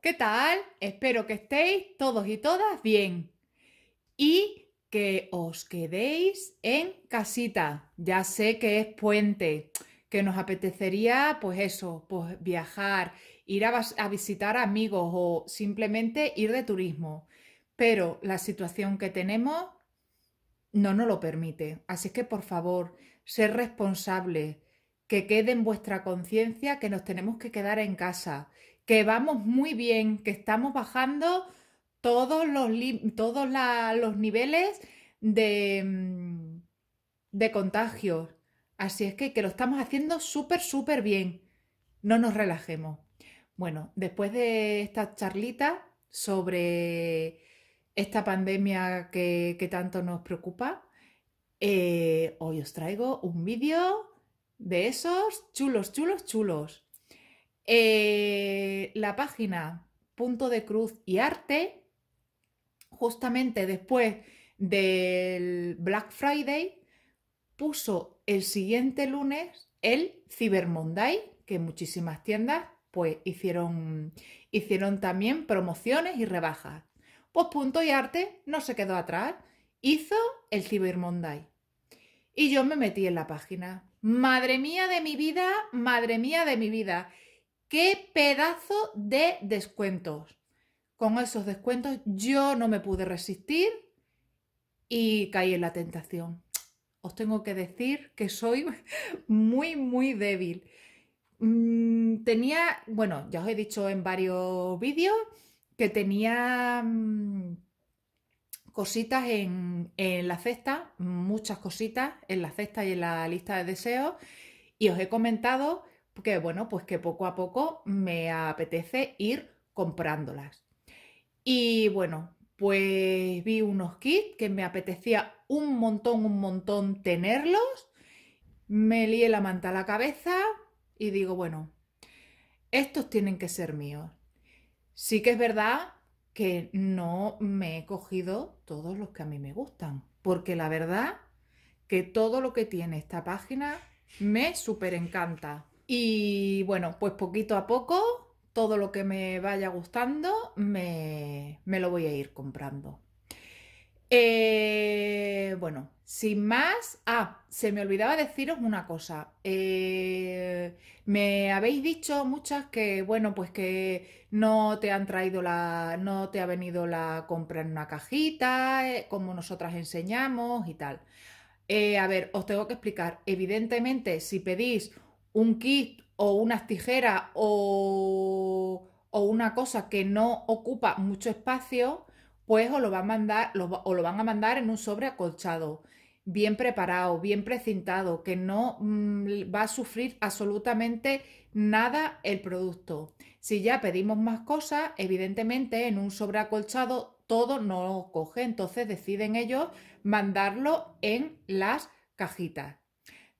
¿Qué tal? Espero que estéis todos y todas bien y que os quedéis en casita. Ya sé que es puente, que nos apetecería, pues eso, pues viajar, ir a, visitar amigos o simplemente ir de turismo. Pero la situación que tenemos no nos lo permite. Así que, por favor, ser responsables, que quede en vuestra conciencia que nos tenemos que quedar en casa que vamos muy bien, que estamos bajando todos los, todos los niveles de, mm, de contagios. Así es que, que lo estamos haciendo súper, súper bien. No nos relajemos. Bueno, después de esta charlita sobre esta pandemia que, tanto nos preocupa, eh, hoy os traigo un vídeo de esos chulos, chulos, chulos. Eh, la página Punto de Cruz y Arte, justamente después del Black Friday, puso el siguiente lunes el Cyber Monday, que muchísimas tiendas pues hicieron, hicieron también promociones y rebajas. Pues Punto y Arte no se quedó atrás, hizo el Cyber Monday. Y yo me metí en la página. Madre mía de mi vida, madre mía de mi vida. ¡Qué pedazo de descuentos! Con esos descuentos yo no me pude resistir y caí en la tentación. Os tengo que decir que soy muy, muy débil. Mm, tenía, bueno, ya os he dicho en varios vídeos que tenía mm, cositas en, en, la cesta, muchas cositas en la cesta y en la lista de deseos. Y os he comentado que bueno, pues que poco a poco me apetece ir comprándolas. Y bueno, pues vi unos kits que me apetecía un montón, un montón tenerlos. Me lié la manta a la cabeza y digo, bueno, estos tienen que ser míos. Sí que es verdad que no me he cogido todos los que a mí me gustan, porque la verdad que todo lo que tiene esta página me súper encanta. Y bueno, pues poquito a poco, todo lo que me vaya gustando, me, lo voy a ir comprando. Eh, bueno, sin más, ah, se me olvidaba deciros una cosa. Eh, me habéis dicho muchas que, bueno, pues que no te han traído la, no te ha venido la compra en una cajita, eh, como nosotras enseñamos y tal. a ver, os tengo que explicar. Evidentemente, si pedís un kit o unas tijeras o, una cosa que no ocupa mucho espacio, pues os lo, van a mandar, lo, lo van a mandar en un sobre acolchado, bien preparado, bien precintado, que no mm, va a sufrir absolutamente nada el producto. Si ya pedimos más cosas, evidentemente en un sobre acolchado todo no coge, entonces deciden ellos mandarlo en las cajitas.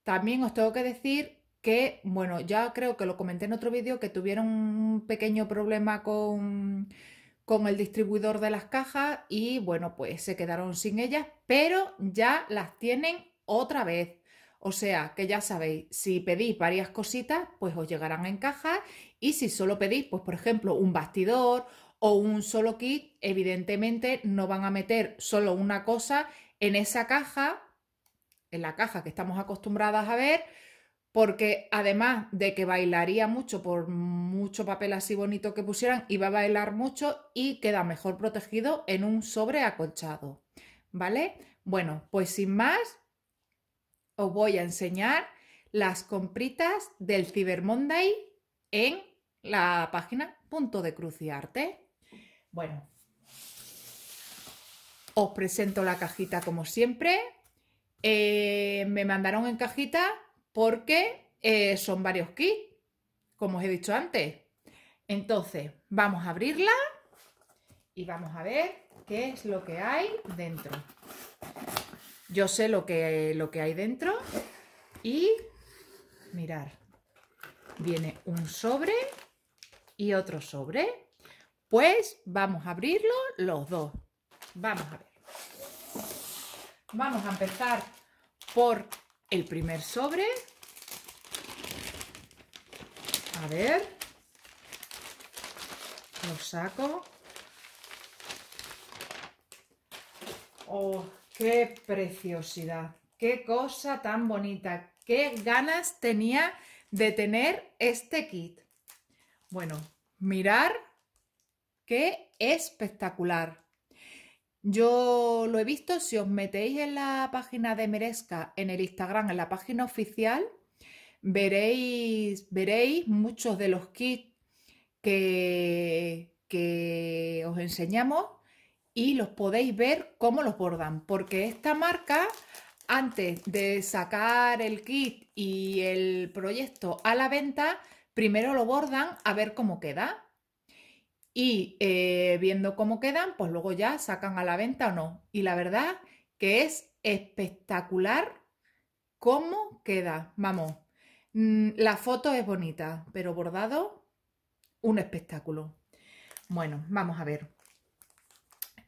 También os tengo que decir que, bueno, ya creo que lo comenté en otro vídeo, que tuvieron un pequeño problema con, con el distribuidor de las cajas y, bueno, pues se quedaron sin ellas, pero ya las tienen otra vez. O sea, que ya sabéis, si pedís varias cositas, pues os llegarán en caja y si solo pedís, pues por ejemplo, un bastidor o un solo kit, evidentemente no van a meter solo una cosa en esa caja, en la caja que estamos acostumbradas a ver, porque además de que bailaría mucho por mucho papel así bonito que pusieran, iba a bailar mucho y queda mejor protegido en un sobre acolchado. ¿Vale? Bueno, pues sin más, os voy a enseñar las compritas del Cyber Monday en la página Punto de Cruz y Arte. Bueno, os presento la cajita como siempre. Eh, me mandaron en cajita porque eh, son varios kits, como os he dicho antes. Entonces, vamos a abrirla y vamos a ver qué es lo que hay dentro. Yo sé lo que, lo que hay dentro y mirar, viene un sobre y otro sobre. Pues vamos a abrirlo los dos. Vamos a ver. Vamos a empezar por el primer sobre. A ver. lo saco. ¡Oh, qué preciosidad! ¡Qué cosa tan bonita! ¡Qué ganas tenía de tener este kit! Bueno, mirar qué espectacular. Yo lo he visto, si os metéis en la página de Merezca, en el Instagram, en la página oficial, veréis, veréis muchos de los kits que, que os enseñamos y los podéis ver cómo los bordan, porque esta marca antes de sacar el kit y el proyecto a la venta, primero lo bordan a ver cómo queda. Y eh, viendo cómo quedan, pues luego ya sacan a la venta o no. Y la verdad que es espectacular cómo queda. Vamos, mm, la foto es bonita, pero bordado, un espectáculo. Bueno, vamos a ver.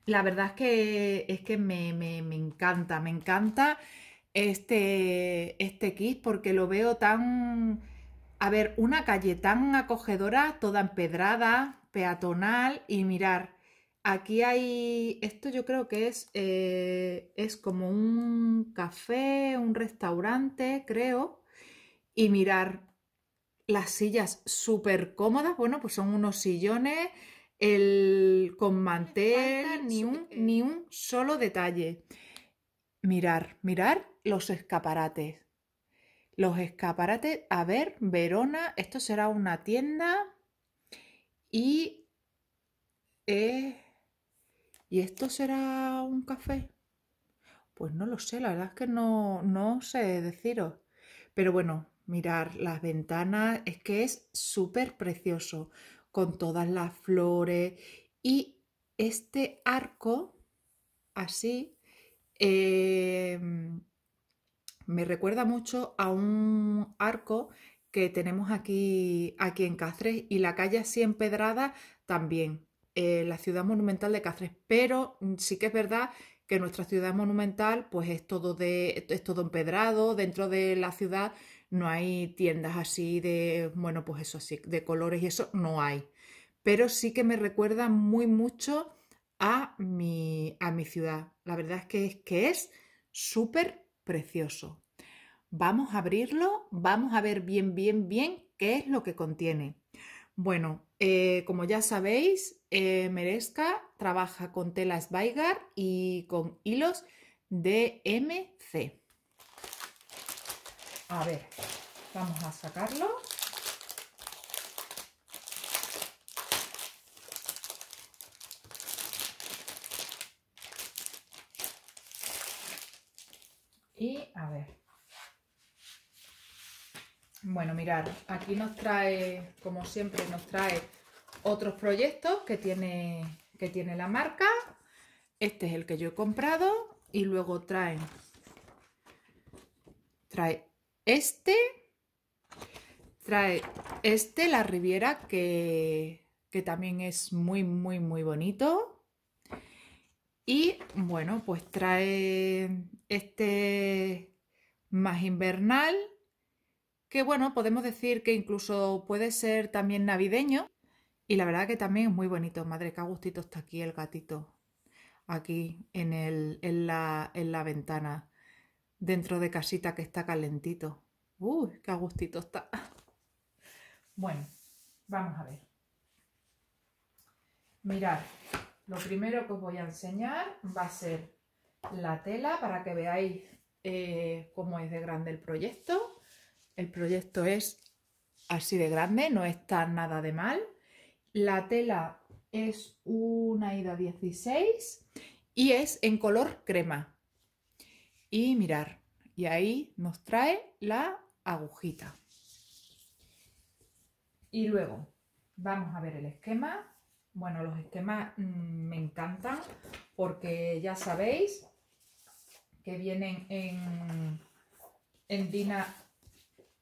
La verdad es que, es que me, encanta, me encanta este, este kit porque lo veo tan... A ver, una calle tan acogedora, toda empedrada, peatonal y mirar. Aquí hay, esto yo creo que es, eh, es como un café, un restaurante, creo. Y mirar las sillas súper cómodas. Bueno, pues son unos sillones el, con mantel, ni un, ni un solo detalle. Mirar, mirar los escaparates. Los escaparates, a ver, Verona, esto será una tienda y... Eh, ¿Y esto será un café? Pues no lo sé, la verdad es que no, no sé deciros. Pero bueno, mirar las ventanas, es que es súper precioso con todas las flores y este arco así em, me recuerda mucho a un arco que tenemos aquí, aquí en Cáceres y la calle así empedrada también, eh, la ciudad monumental de Cáceres, pero mm, sí que es verdad que nuestra ciudad monumental pues es todo, de, es todo empedrado, dentro de la ciudad no hay tiendas así de, bueno, pues eso así, de colores y eso no hay. Pero sí que me recuerda muy mucho a mi, a mi ciudad. La verdad es que es que es súper precioso. Vamos a abrirlo, vamos a ver bien, bien, bien qué es lo que contiene. Bueno, eh, como ya sabéis, eh, Merezca trabaja con telas Baigar y con hilos DMC. A ver, vamos a sacarlo. Y a ver. Bueno, mirar, aquí nos trae, como siempre, nos trae otros proyectos que tiene, que tiene la marca. Este es el que yo he comprado y luego trae, trae este, trae este, la Riviera, que, que también es muy, muy, muy bonito. Y bueno, pues trae este más invernal, que bueno, podemos decir que incluso puede ser también navideño. Y la verdad que también es muy bonito. Madre, qué gustito está aquí el gatito. Aquí en, el, en, la, en la ventana dentro de casita que está calentito. Uy, qué gustito está. Bueno, vamos a ver. Mirad, lo primero que os voy a enseñar va a ser la tela para que veáis eh, cómo es de grande el proyecto. El proyecto es así de grande, no está nada de mal. La tela es una ida 16 y es en color crema y mirar. Y ahí nos trae la agujita. Y luego vamos a ver el esquema. Bueno, los esquemas mm, me encantan porque ya sabéis que vienen en, en DINA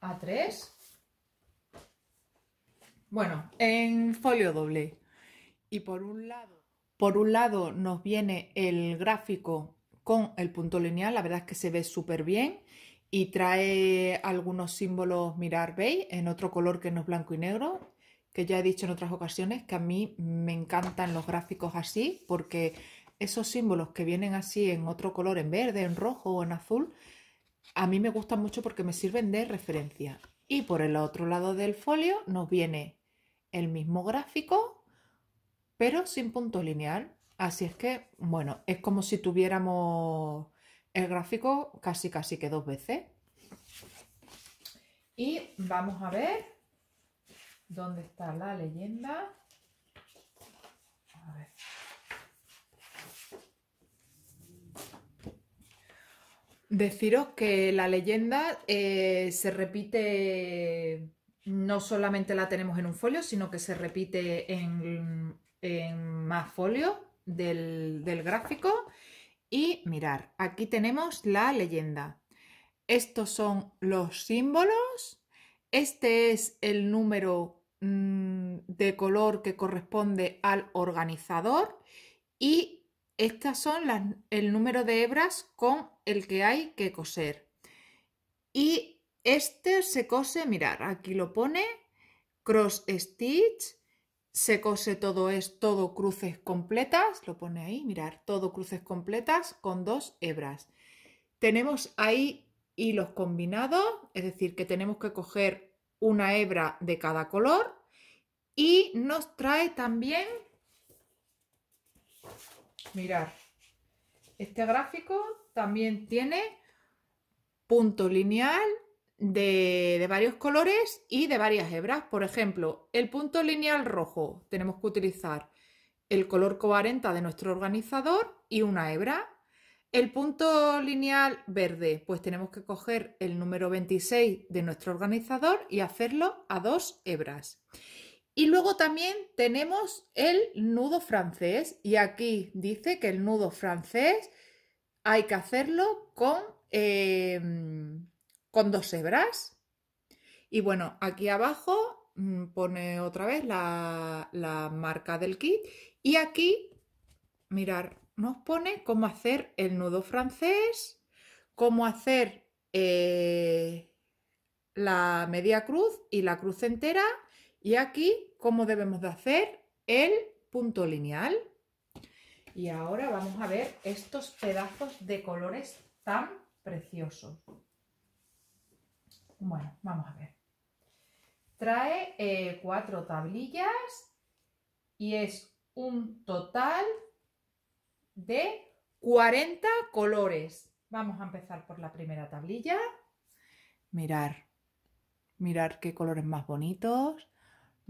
A3. Bueno, en folio doble. Y por un lado, por un lado nos viene el gráfico con el punto lineal, la verdad es que se ve súper bien y trae algunos símbolos, mirar, veis, en otro color que no es blanco y negro que ya he dicho en otras ocasiones que a mí me encantan los gráficos así, porque esos símbolos que vienen así en otro color, en verde, en rojo o en azul, a mí me gustan mucho porque me sirven de referencia. Y por el otro lado del folio nos viene el mismo gráfico, pero sin punto lineal. Así es que, bueno, es como si tuviéramos el gráfico casi casi que dos veces. Y vamos a ver dónde está la leyenda. A ver. Deciros que la leyenda eh, se repite, no solamente la tenemos en un folio, sino que se repite en, más folios del, gráfico. Y mirar, aquí tenemos la leyenda. Estos son los símbolos. Este es el número mm, de color que corresponde al organizador. Y estas son el número de hebras con el que hay que coser. Y este se cose, mirar, aquí lo pone, cross stitch, se cose todo es todo cruces completas, lo pone ahí, mirar, todo cruces completas con dos hebras. Tenemos ahí hilos combinados, es decir, que tenemos que coger una hebra de cada color y nos trae también, mirar, este gráfico también tiene punto lineal de, varios colores y de varias hebras. Por ejemplo, el punto lineal rojo tenemos que utilizar el color 40 de nuestro organizador y una hebra. El punto lineal verde, pues tenemos que coger el número 26 de nuestro organizador y hacerlo a dos hebras. Y luego también tenemos el nudo francés y aquí dice que el nudo francés hay que hacerlo con, em, con dos hebras. Y bueno, aquí abajo mm, pone otra vez la, marca del kit y aquí, mirar, nos pone cómo hacer el nudo francés, cómo hacer eh, la media cruz y la cruz entera y aquí cómo debemos de hacer el punto lineal. Y ahora vamos a ver estos pedazos de colores tan preciosos. Bueno, vamos a ver. Trae eh, cuatro tablillas y es un total de 40 colores. Vamos a empezar por la primera tablilla. Mirar, mirar qué colores más bonitos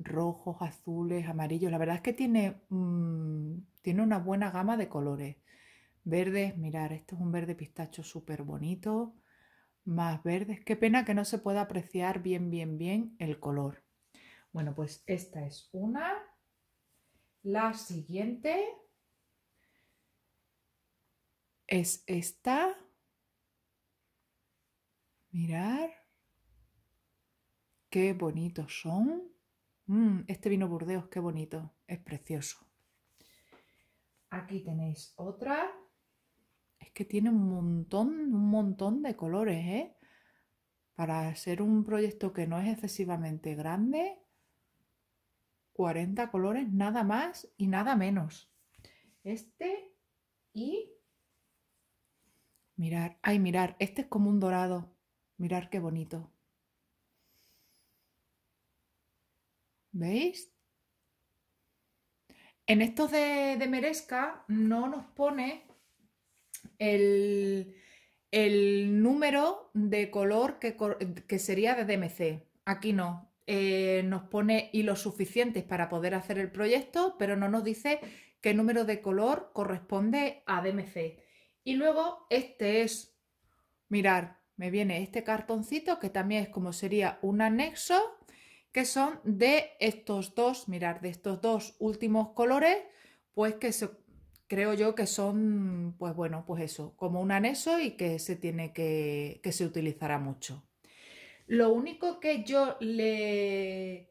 rojos, azules, amarillos. La verdad es que tiene, mm, tiene una buena gama de colores. Verdes, mirar, esto es un verde pistacho súper bonito. Más verdes. Qué pena que no se pueda apreciar bien, bien, bien el color. Bueno, pues esta es una. La siguiente es esta. Mirar. Qué bonitos son. Mm, este vino Burdeos, qué bonito, es precioso. Aquí tenéis otra. Es que tiene un montón, un montón de colores, ¿eh? Para ser un proyecto que no es excesivamente grande, 40 colores, nada más y nada menos. Este y... Mirar, ay, mirar, este es como un dorado. Mirar qué bonito. ¿Veis? En estos de, Meresca no nos pone el, número de color que, sería de DMC. Aquí no. Eh, nos pone hilos suficientes para poder hacer el proyecto, pero no nos dice qué número de color corresponde a DMC. Y luego este es, mirar, me viene este cartoncito que también es como sería un anexo que son de estos dos, mirar, de estos dos últimos colores, pues que creo yo que son, pues bueno, pues eso, como un anexo y que se tiene que, que se utilizará mucho. Lo único que yo le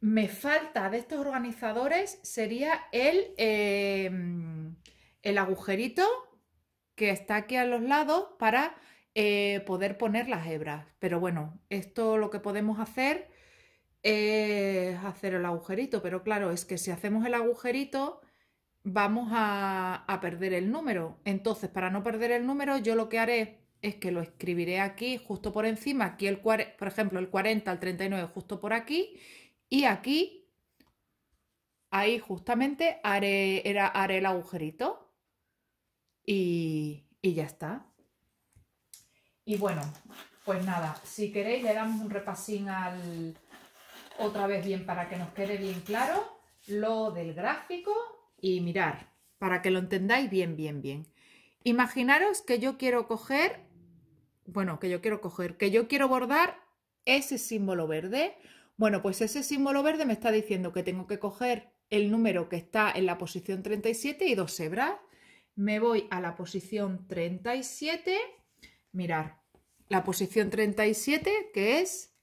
me falta de estos organizadores sería el, em, el agujerito que está aquí a los lados para eh, poder poner las hebras. Pero bueno, esto lo que podemos hacer es hacer el agujerito, pero claro, es que si hacemos el agujerito vamos a, a perder el número. Entonces, para no perder el número, yo lo que haré es que lo escribiré aquí justo por encima, aquí el por ejemplo el 40 al 39 justo por aquí y aquí, ahí justamente haré, haré el agujerito y, y ya está. Y bueno, pues nada, si queréis le damos un repasín al otra vez bien para que nos quede bien claro lo del gráfico y mirar, para que lo entendáis bien, bien, bien. Imaginaros que yo quiero coger bueno, que yo quiero coger, que yo quiero bordar ese símbolo verde. Bueno, pues ese símbolo verde me está diciendo que tengo que coger el número que está en la posición 37 y dos hebras. Me voy a la posición 37. Mirar, la posición 37 que es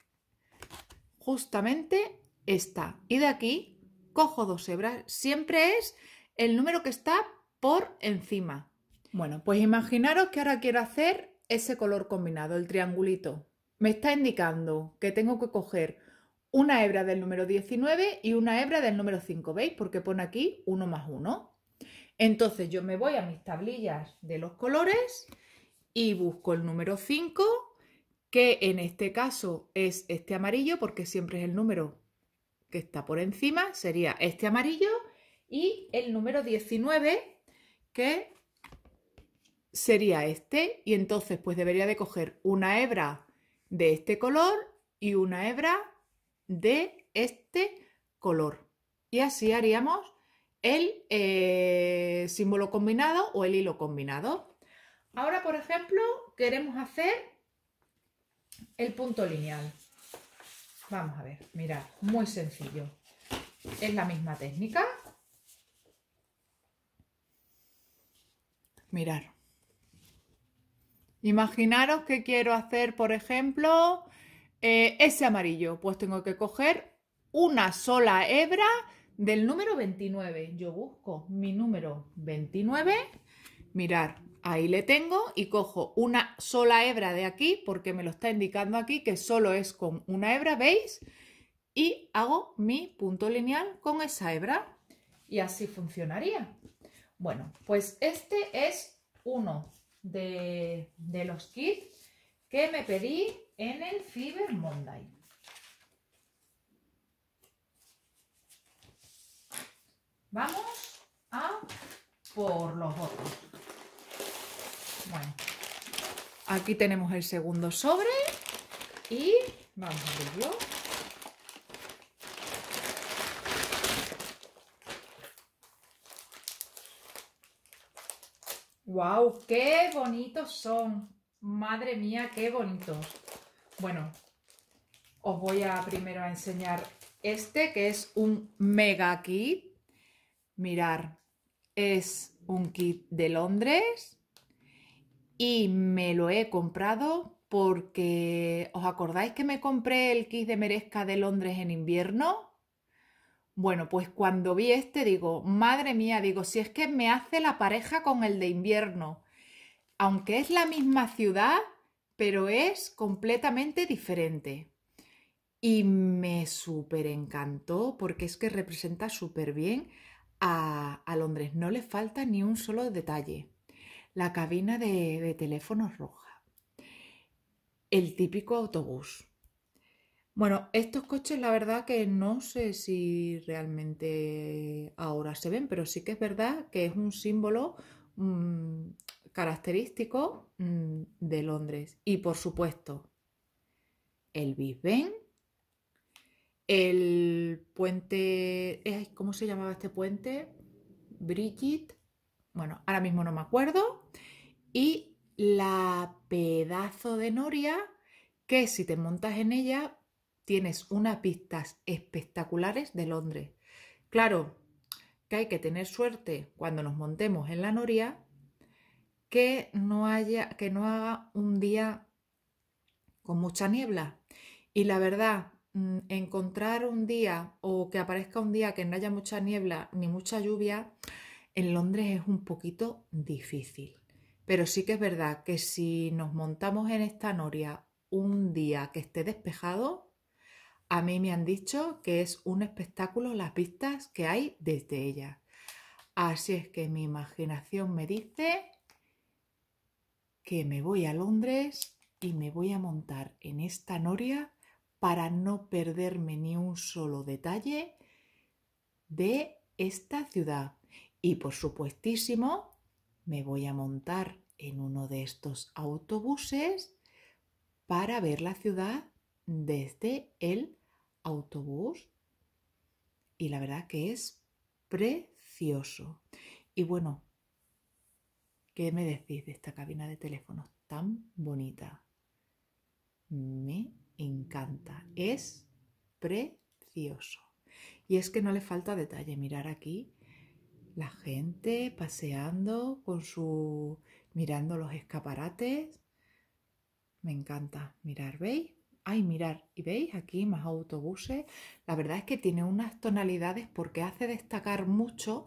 justamente esta. Y de aquí cojo dos hebras. Siempre es el número que está por encima. Bueno, pues imaginaros que ahora quiero hacer ese color combinado, el triangulito, me está indicando que tengo que coger una hebra del número 19 y una hebra del número 5, ¿veis? Porque pone aquí 1 más 1. Entonces yo me voy a mis tablillas de los colores y busco el número 5, que en este caso es este amarillo, porque siempre es el número que está por encima, sería este amarillo, y el número 19, que sería este y entonces pues debería de coger una hebra de este color y una hebra de este color y así haríamos el eh, símbolo combinado o el hilo combinado. Ahora, por ejemplo, queremos hacer el punto lineal. Vamos a ver, mirad, muy sencillo. Es la misma técnica. Mirar. Imaginaros que quiero hacer, por ejemplo, eh, ese amarillo. Pues tengo que coger una sola hebra del número 29. Yo busco mi número 29. Mirar, ahí le tengo y cojo una sola hebra de aquí porque me lo está indicando aquí que solo es con una hebra, ¿veis? Y hago mi punto lineal con esa hebra y así funcionaría. Bueno, pues este es uno de, los kits que me pedí en el Fiber Monday. Vamos a por los otros. Bueno, aquí tenemos el segundo sobre y vamos a verlo. ¡Wow! ¡Qué bonitos son! Madre mía, qué bonitos. Bueno, os voy a primero a enseñar este, que es un mega kit. Mirar, es un kit de Londres y me lo he comprado porque ¿os acordáis que me compré el kit de Merezca de Londres en invierno? Bueno, pues cuando vi este digo, madre mía, digo, si es que me hace la pareja con el de invierno. Aunque es la misma ciudad, pero es completamente diferente. Y me súper encantó porque es que representa súper bien a, Londres. No le falta ni un solo detalle. La cabina de, de teléfono roja. El típico autobús bueno, estos coches la verdad que no sé si realmente ahora se ven, pero sí que es verdad que es un símbolo mm, característico mm, de Londres. Y por supuesto, el Big Ben, el puente, ¿cómo se llamaba este puente? Bridget, bueno, ahora mismo no me acuerdo. Y la pedazo de noria que si te montas en ella tienes unas vistas espectaculares de Londres. Claro que hay que tener suerte cuando nos montemos en la noria que no haya que no haga un día con mucha niebla. Y la verdad, mm, encontrar un día o que aparezca un día que no haya mucha niebla ni mucha lluvia en Londres es un poquito difícil. Pero sí que es verdad que si nos montamos en esta noria un día que esté despejado, A mí me han dicho que es un espectáculo las vistas que hay desde ella. Así es que mi imaginación me dice que me voy a Londres y me voy a montar en esta noria para no perderme ni un solo detalle de esta ciudad. Y por supuestísimo, me voy a montar en uno de estos autobuses para ver la ciudad desde el autobús. Y la verdad que es precioso. Y bueno, ¿qué me decís de esta cabina de teléfono tan bonita? Me encanta. Es precioso. Y es que no le falta detalle. Mirar aquí la gente paseando con su mirando los escaparates. Me encanta mirar, ¿veis? Ay, mirar, y veis aquí más autobuses. La verdad es que tiene unas tonalidades porque hace destacar mucho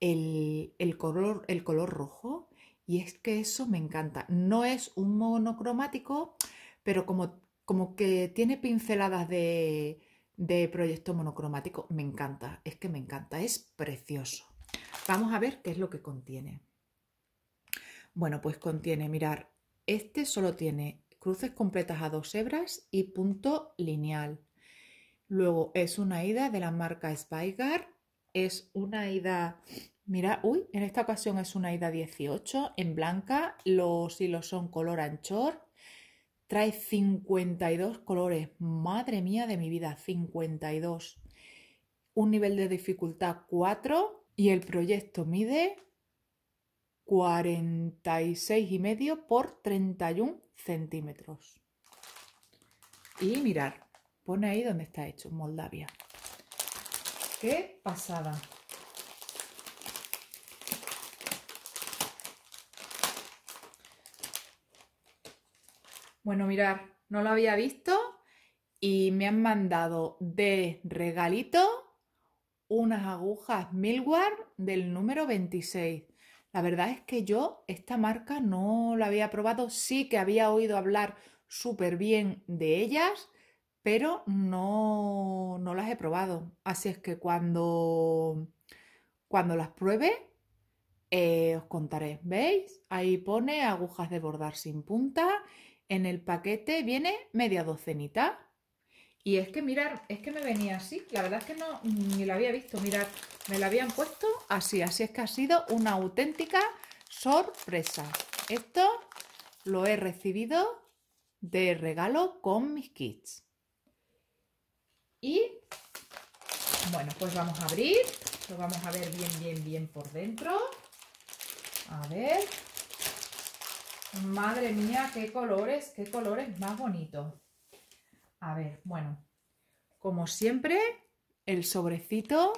el, color, el color rojo. Y es que eso me encanta. No es un monocromático, pero como, como que tiene pinceladas de, de proyecto monocromático. Me encanta, es que me encanta, es precioso. Vamos a ver qué es lo que contiene. Bueno, pues contiene, mirar, este solo tiene cruces completas a dos hebras y punto lineal. Luego es una ida de la marca Spygar. Es una ida, mira, uy, en esta ocasión es una ida 18 en blanca. Los hilos son color anchor. Trae 52 colores. Madre mía de mi vida, 52. Un nivel de dificultad 4 y el proyecto mide 46 y medio por 31 centímetros. Y mirar, pone ahí donde está hecho, Moldavia. ¡Qué pasada! Bueno, mirar, no lo había visto y me han mandado de regalito unas agujas Milward del número 26. La verdad es que yo esta marca no la había probado, sí que había oído hablar súper bien de ellas, pero no, no las he probado. Así es que cuando, cuando las pruebe, eh, os contaré. ¿Veis? Ahí pone agujas de bordar sin punta. En el paquete viene media docenita. Y es que mirar, es que me venía así. La verdad es que no ni la había visto. Mirar, me la habían puesto así. Así es que ha sido una auténtica sorpresa. Esto lo he recibido de regalo con mis kits. Y bueno, pues vamos a abrir. Lo vamos a ver bien, bien, bien por dentro. A ver. Madre mía, qué colores, qué colores más bonitos. A ver, bueno, como siempre, el sobrecito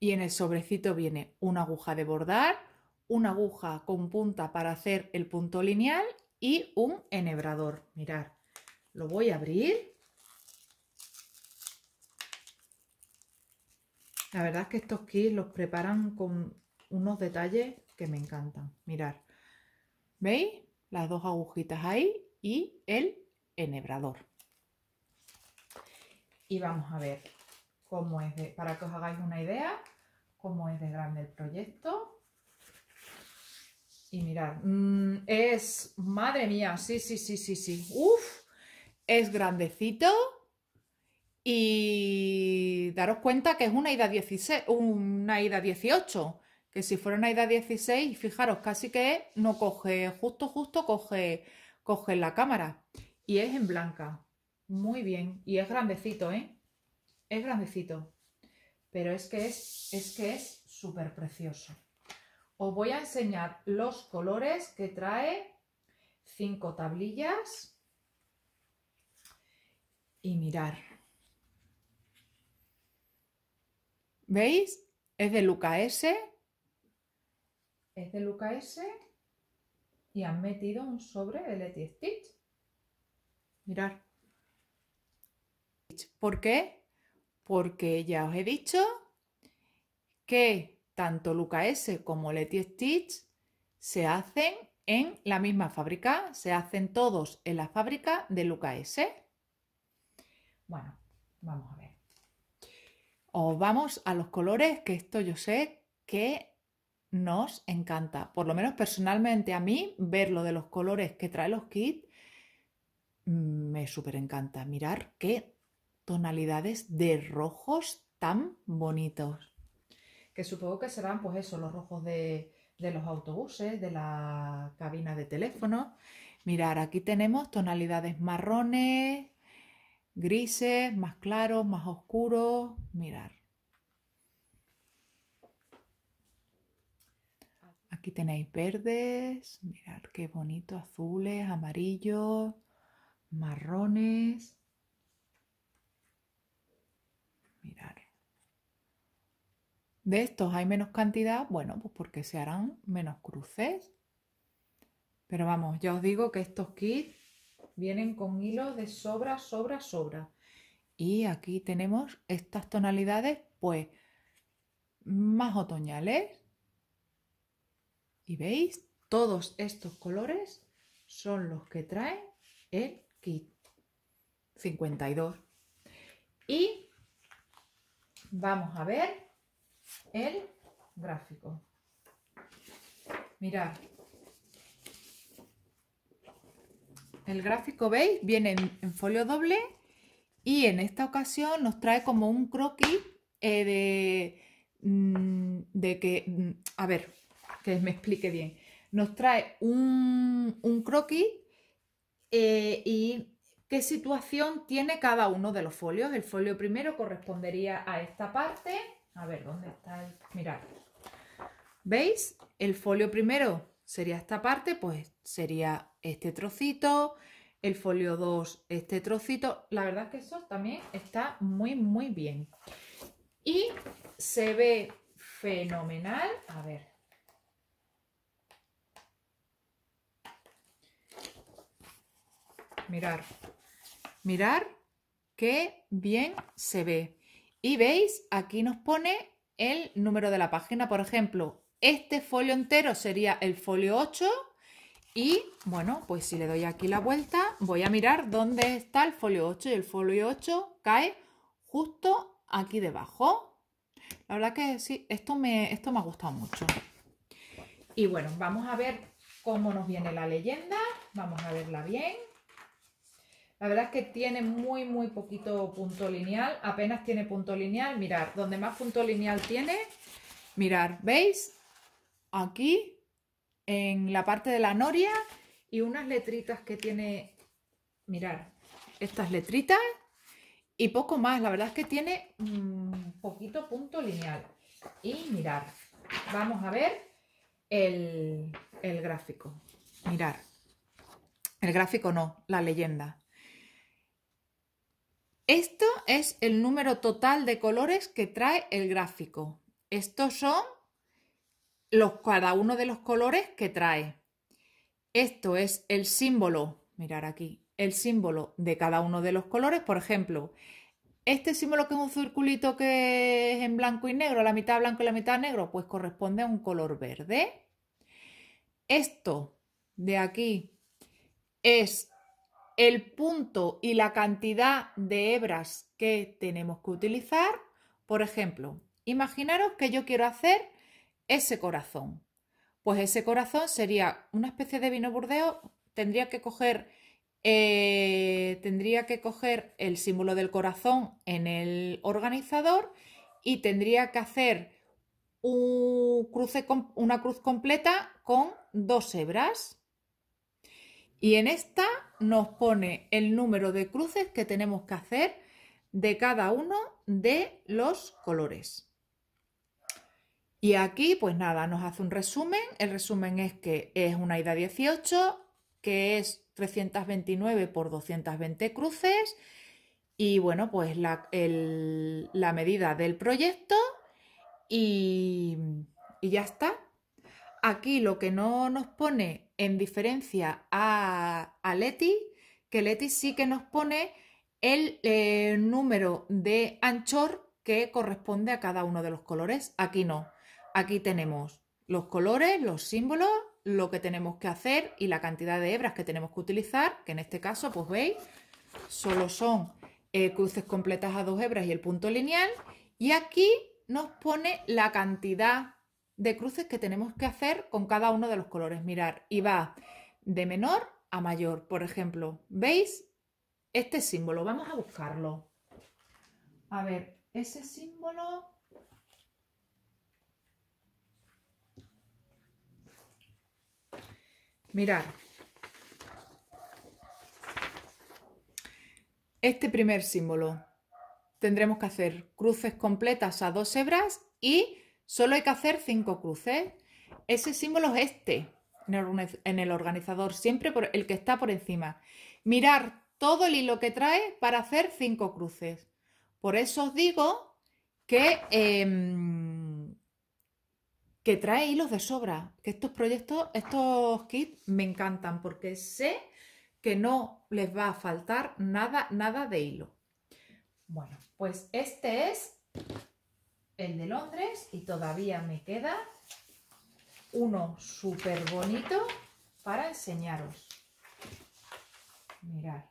y en el sobrecito viene una aguja de bordar, una aguja con punta para hacer el punto lineal y un enhebrador. Mirad, lo voy a abrir. La verdad es que estos kits los preparan con unos detalles que me encantan. Mirad, ¿veis? Las dos agujitas ahí y el enhebrador. Y vamos a ver cómo es para que os hagáis una idea, cómo es de grande el proyecto. Y mirad, mm, es, madre mía, sí, sí, sí, sí, sí, uff, es grandecito. Y daros cuenta que es una ida 16, una ida 18, que si fuera una ida 16, fijaros, casi que no coge, justo, justo coge, coge la cámara y es en blanca. Muy bien. Y es grandecito, ¿eh? Es grandecito. Pero es que es, es que es súper precioso. Os voy a enseñar los colores que trae. Cinco tablillas. Y mirar. ¿Veis? Es de Luca S. Es de Luca S. Y han metido un sobre de Letty Stitch. Mirar. ¿Por qué? Porque ya os he dicho que tanto Luca S como Letty Stitch se hacen en la misma fábrica, se hacen todos en la fábrica de Luca S. Bueno, vamos a ver. O vamos a los colores, que esto yo sé que nos encanta. Por lo menos personalmente a mí, ver lo de los colores que trae los kits me súper encanta. Mirar qué tonalidades de rojos tan bonitos. Que supongo que serán, pues eso, los rojos de, de los autobuses, de la cabina de teléfono. Mirar, aquí tenemos tonalidades marrones, grises, más claros, más oscuros. Mirar. Aquí tenéis verdes, mirad qué bonito, azules, amarillos, marrones. Mirar. De estos hay menos cantidad, bueno, pues porque se harán menos cruces. Pero vamos, ya os digo que estos kits vienen con hilos de sobra, sobra, sobra. Y aquí tenemos estas tonalidades, pues, más otoñales. Y veis, todos estos colores son los que trae el kit 52. Y vamos a ver el gráfico. Mirad. El gráfico, ¿veis? Viene en, folio doble y en esta ocasión nos trae como un croquis eh, de, mm, de que, mm, a ver, que me explique bien. Nos trae un, croquis eh, y qué situación tiene cada uno de los folios. El folio primero correspondería a esta parte. A ver, ¿dónde está el...? Mirad. ¿Veis? El folio primero sería esta parte, pues sería este trocito. El folio 2, este trocito. La verdad es que eso también está muy, muy bien. Y se ve fenomenal. A ver, Mirar. Mirar qué bien se ve. Y veis, aquí nos pone el número de la página. Por ejemplo, este folio entero sería el folio 8. Y bueno, pues si le doy aquí la vuelta, voy a mirar dónde está el folio 8. Y el folio 8 cae justo aquí debajo. La verdad que sí, esto me, esto me ha gustado mucho. Y bueno, vamos a ver cómo nos viene la leyenda. Vamos a verla bien. La verdad es que tiene muy, muy poquito punto lineal. Apenas tiene punto lineal. Mirar, donde más punto lineal tiene, mirar, ¿veis? Aquí, en la parte de la noria y unas letritas que tiene, mirar, estas letritas y poco más. La verdad es que tiene un poquito punto lineal. Y mirar, vamos a ver el, el gráfico. Mirar, el gráfico no, la leyenda. Esto es el número total de colores que trae el gráfico. Estos son los, cada uno de los colores que trae. Esto es el símbolo, mirar aquí, el símbolo de cada uno de los colores. Por ejemplo, este símbolo que es un circulito que es en blanco y negro, la mitad blanco y la mitad negro, pues corresponde a un color verde. Esto de aquí es el punto y la cantidad de hebras que tenemos que utilizar. Por ejemplo, imaginaros que yo quiero hacer ese corazón. Pues ese corazón sería una especie de vino burdeo. Tendría que coger, eh, tendría que coger el símbolo del corazón en el organizador y tendría que hacer un cruce, una cruz completa con dos hebras. Y en esta nos pone el número de cruces que tenemos que hacer de cada uno de los colores. Y aquí, pues nada, nos hace un resumen. El resumen es que es una ida 18, que es 329 por 220 cruces. Y bueno, pues la, medida del proyecto y ya está. Aquí lo que no nos pone en diferencia a, Leti, que Leti sí que nos pone el eh, número de anchor que corresponde a cada uno de los colores. Aquí no. Aquí tenemos los colores, los símbolos, lo que tenemos que hacer y la cantidad de hebras que tenemos que utilizar, que en este caso, pues veis, solo son eh, cruces completas a dos hebras y el punto lineal. Y aquí nos pone la cantidad de cruces que tenemos que hacer con cada uno de los colores. Mirar, y va de menor a mayor. Por ejemplo, ¿veis? Este símbolo, vamos a buscarlo. A ver, ese símbolo... Mirar. Este primer símbolo tendremos que hacer cruces completas a dos hebras y solo hay que hacer cinco cruces. Ese símbolo es este en el organizador, siempre por el que está por encima. Mirar todo el hilo que trae para hacer cinco cruces. Por eso os digo que, em, que trae hilos de sobra, que estos proyectos, estos kits me encantan porque sé que no les va a faltar nada, nada de hilo. Bueno, pues este es el de Londres y todavía me queda uno súper bonito para enseñaros. Mirad.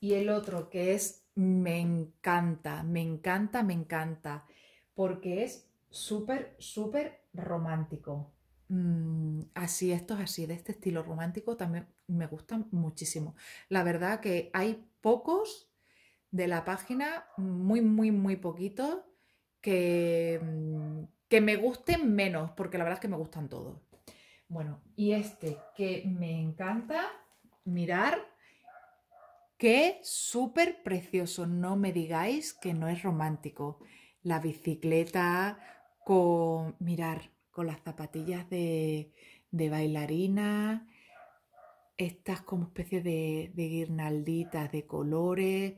Y el otro que es, me encanta, me encanta, me encanta, porque es súper, súper romántico. Mm, así, estos así, de este estilo romántico también me gustan muchísimo. La verdad que hay pocos de la página, muy, muy, muy poquitos, que, mm, que me gusten menos, porque la verdad es que me gustan todos. Bueno, y este que me encanta mirar, que súper precioso, no me digáis que no es romántico. La bicicleta con, mirar, con las zapatillas de, bailarina, estas como especie de, de guirnalditas de colores,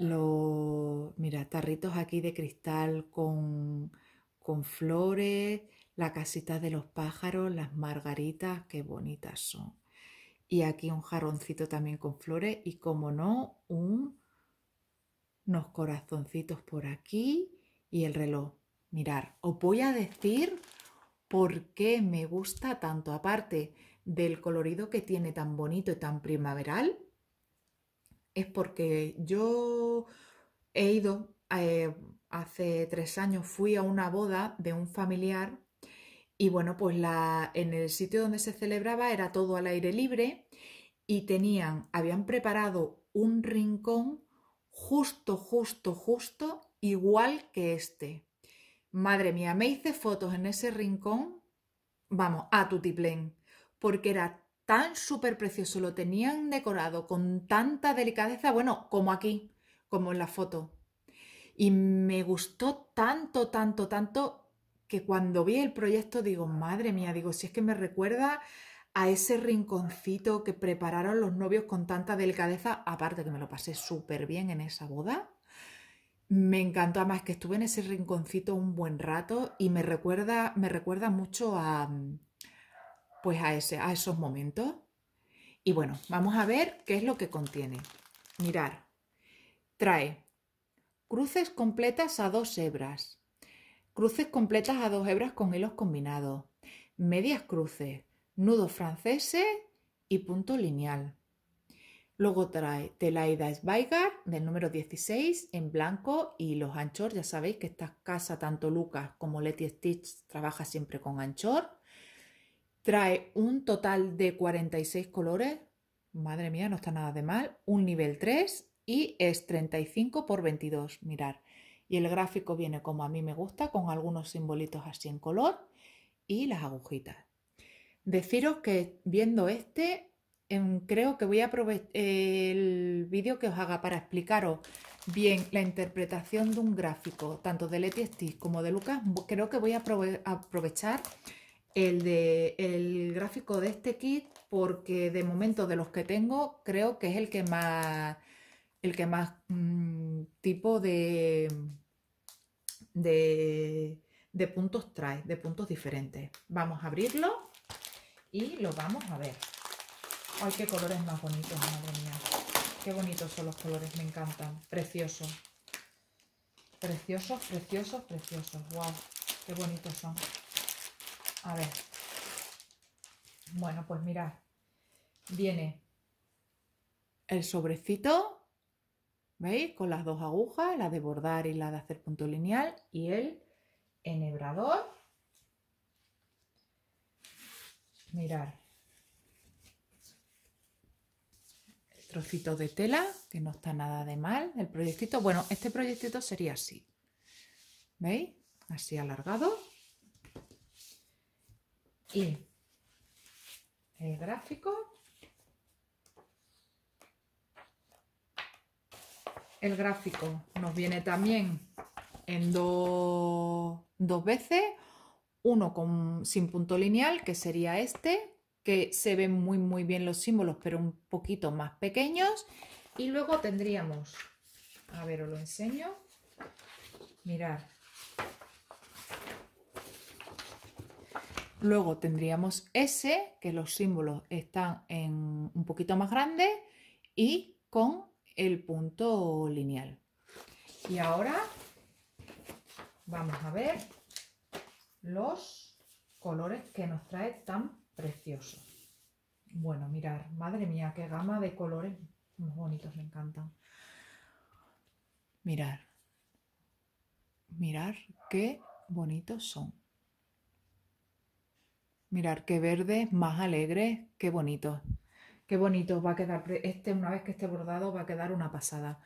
los, mira, tarritos aquí de cristal con, con flores, la casita de los pájaros, las margaritas, qué bonitas son. Y aquí un jarroncito también con flores y como no, un, unos corazoncitos por aquí y el reloj. Mirar, os voy a decir por qué me gusta tanto, aparte del colorido que tiene tan bonito y tan primaveral, es porque yo he ido, eh, hace tres años fui a una boda de un familiar y bueno, pues la, en el sitio donde se celebraba era todo al aire libre y tenían, habían preparado un rincón justo, justo, justo igual que este. Madre mía, me hice fotos en ese rincón, vamos, a tutiplén, porque era tan súper precioso, lo tenían decorado con tanta delicadeza, bueno, como aquí, como en la foto. Y me gustó tanto, tanto, tanto que cuando vi el proyecto digo, madre mía, digo, si es que me recuerda a ese rinconcito que prepararon los novios con tanta delicadeza, aparte que me lo pasé súper bien en esa boda. Me encantó además que estuve en ese rinconcito un buen rato y me recuerda, me recuerda mucho a pues a, ese, a esos momentos. Y bueno, vamos a ver qué es lo que contiene. Mirar, trae cruces completas a dos hebras, cruces completas a dos hebras con hilos combinados, medias cruces, nudos franceses y punto lineal. Luego trae Telaida Sveigar del número 16 en blanco y los anchor. Ya sabéis que esta casa, tanto Lucas como Letty Stitch, trabaja siempre con anchor. Trae un total de 46 colores. Madre mía, no está nada de mal. Un nivel 3 y es 35 por 22. Mirar. Y el gráfico viene como a mí me gusta, con algunos simbolitos así en color y las agujitas. Deciros que viendo este creo que voy a aprovechar el vídeo que os haga para explicaros bien la interpretación de un gráfico, tanto de Leti Stitch como de Lucas. Creo que voy a aprovechar el, de, el gráfico de este kit porque de momento de los que tengo creo que es el que más el que más mm, tipo de, de, de puntos trae, de puntos diferentes. Vamos a abrirlo y lo vamos a ver. Ay, qué colores más bonitos, madre mía. Qué bonitos son los colores, me encantan. Preciosos. Preciosos, preciosos, preciosos. Wow, qué bonitos son. A ver. Bueno, pues mirad. Viene el sobrecito, ¿veis? Con las dos agujas, la de bordar y la de hacer punto lineal y el enhebrador. Mirar. El trocito de tela, que no está nada de mal. El proyectito, bueno, este proyectito sería así. ¿Veis? Así alargado. Y el gráfico. El gráfico nos viene también en dos, veces, uno con, sin punto lineal, que sería este, que se ven muy muy bien los símbolos, pero un poquito más pequeños. Y luego tendríamos, a ver, os lo enseño, mirad, Luego tendríamos S, que los símbolos están en un poquito más grande y con el punto lineal. Y ahora vamos a ver los colores que nos trae tan preciosos. Bueno, mirar, madre mía, qué gama de colores muy bonitos, me encantan. Mirar, mirar qué bonitos son. Mirar qué verde, más alegre, qué bonito. Qué bonito va a quedar. Este, una vez que esté bordado, va a quedar una pasada.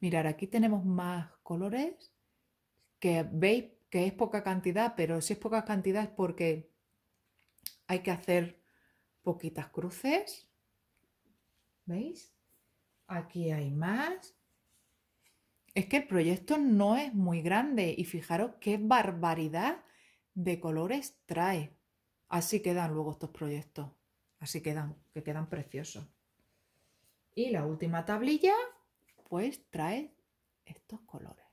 Mirar, aquí tenemos más colores que veis que es poca cantidad, pero si es poca cantidad es porque hay que hacer poquitas cruces. ¿Veis? Aquí hay más. Es que el proyecto no es muy grande y fijaros qué barbaridad de colores trae. Así quedan luego estos proyectos. Así quedan, que quedan preciosos. Y la última tablilla, pues trae estos colores.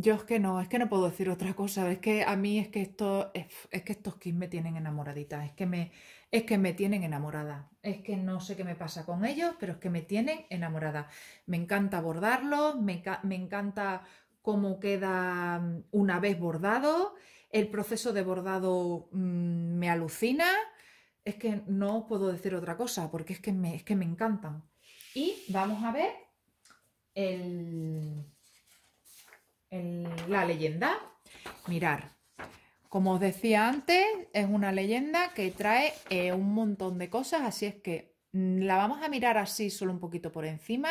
Yo es que no, es que no puedo decir otra cosa. Es que a mí es que esto, es, que estos kits me tienen enamoradita. Es que me, es que me tienen enamorada. Es que no sé qué me pasa con ellos, pero es que me tienen enamorada. Me encanta bordarlos, me, me encanta cómo queda una vez bordado el proceso de bordado mm, me alucina. Es que no puedo decir otra cosa porque es que me, es que me encantan. Y vamos a ver la leyenda. Mirar, como os decía antes, es una leyenda que trae eh, un montón de cosas, así es que mm, la vamos a mirar así solo un poquito por encima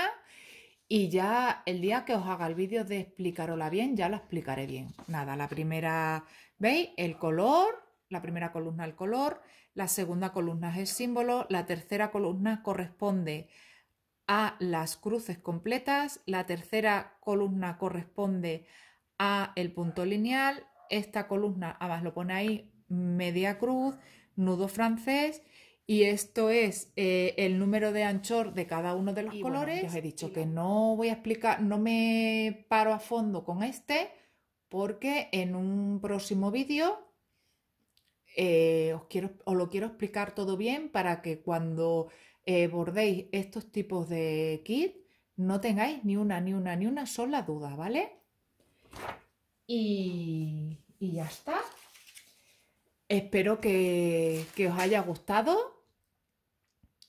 y ya el día que os haga el vídeo de explicarosla bien, ya la explicaré bien. Nada, la primera, ¿veis? El color, la primera columna el color, la segunda columna es el símbolo, la tercera columna corresponde a las cruces completas, la tercera columna corresponde a el punto lineal, esta columna, además lo pone ahí, media cruz, nudo francés y esto es eh, el número de anchor de cada uno de los colores. ya os he dicho que no voy a explicar, no me paro a fondo con este, porque en un próximo vídeo eh, os, quiero, os lo quiero explicar todo bien para que cuando eh, bordéis estos tipos de kit no tengáis ni una, ni una, ni una sola duda, ¿vale? Y, ya está. Espero que, que os haya gustado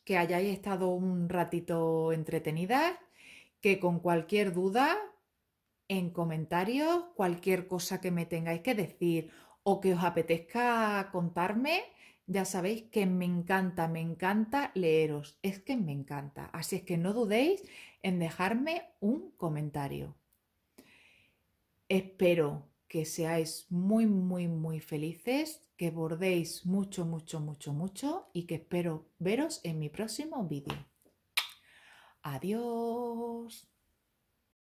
que hayáis estado un ratito entretenidas, que con cualquier duda en comentarios, cualquier cosa que me tengáis que decir o que os apetezca contarme, ya sabéis que me encanta, me encanta leeros, es que me encanta. Así es que no dudéis en dejarme un comentario. Espero que seáis muy, muy, muy felices, que bordéis mucho, mucho, mucho, mucho y que espero veros en mi próximo vídeo. Adiós.